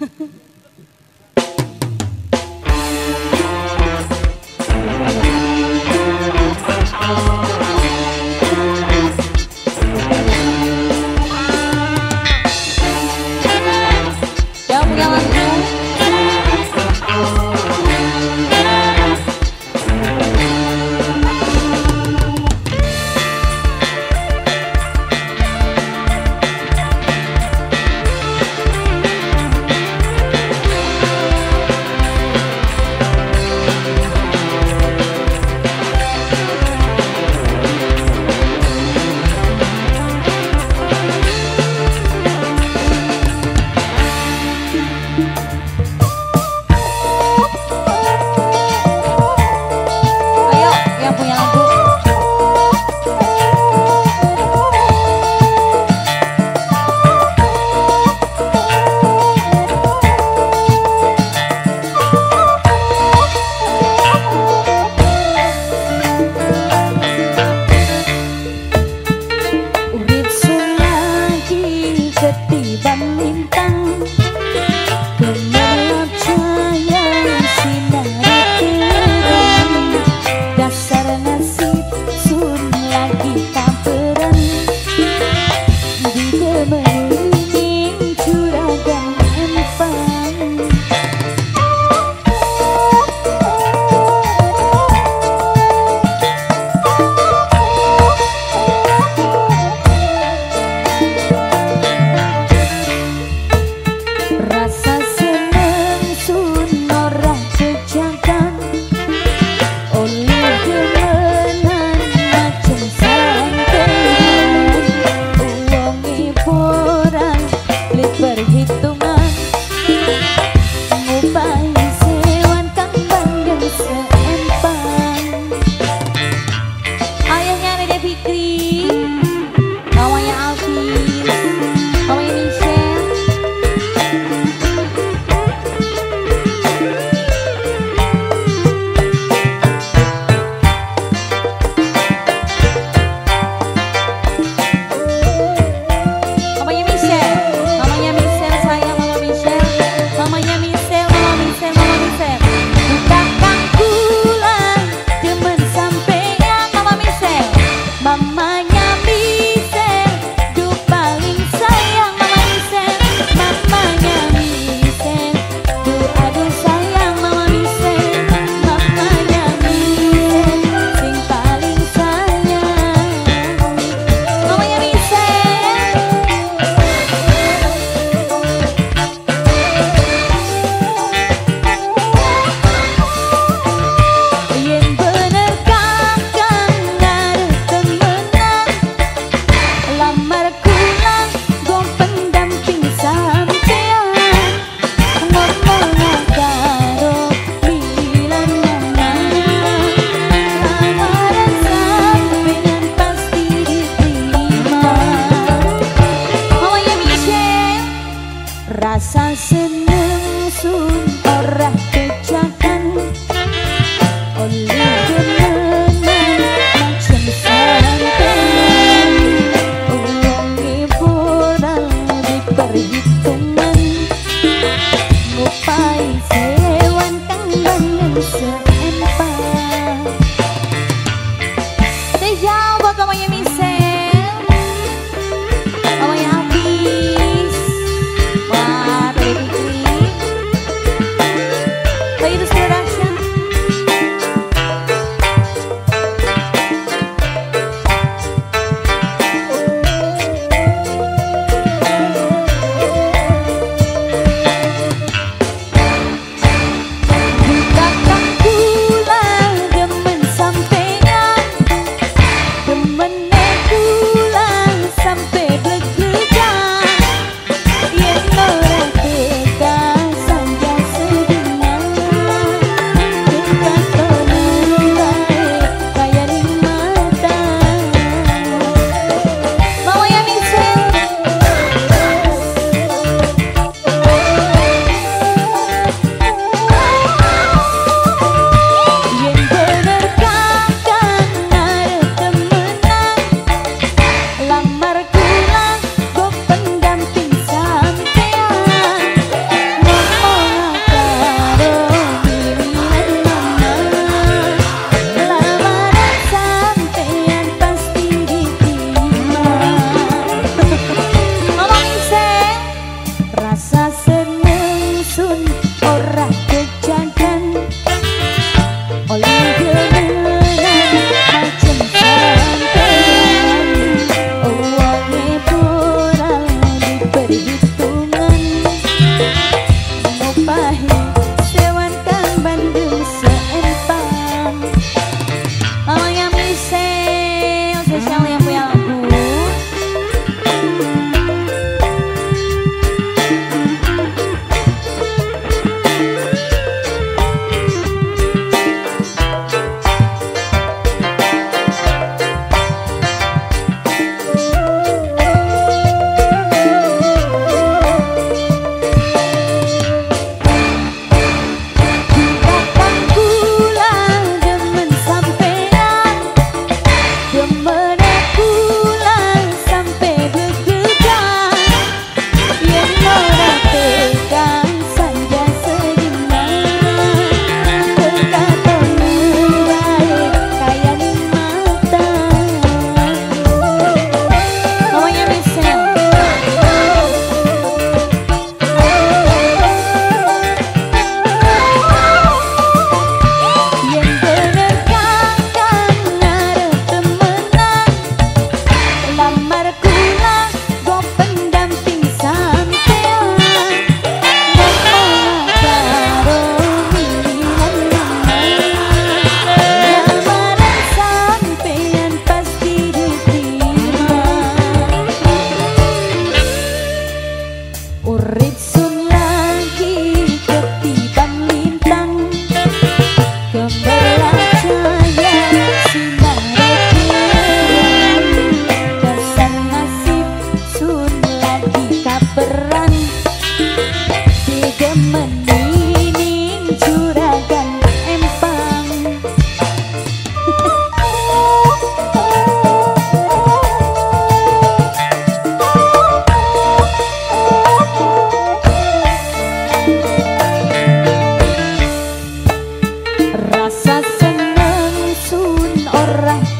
Ha ha ha. la. tierra